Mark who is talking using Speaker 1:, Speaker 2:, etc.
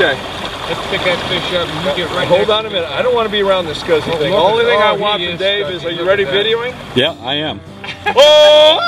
Speaker 1: Okay.
Speaker 2: Let's pick that fish up and get right
Speaker 1: Hold on a minute. I don't want to be around this because oh, thing.
Speaker 2: The
Speaker 1: only thing I
Speaker 2: oh,
Speaker 1: want from Dave is, are you ready videoing?
Speaker 3: Yeah, I am.
Speaker 1: oh!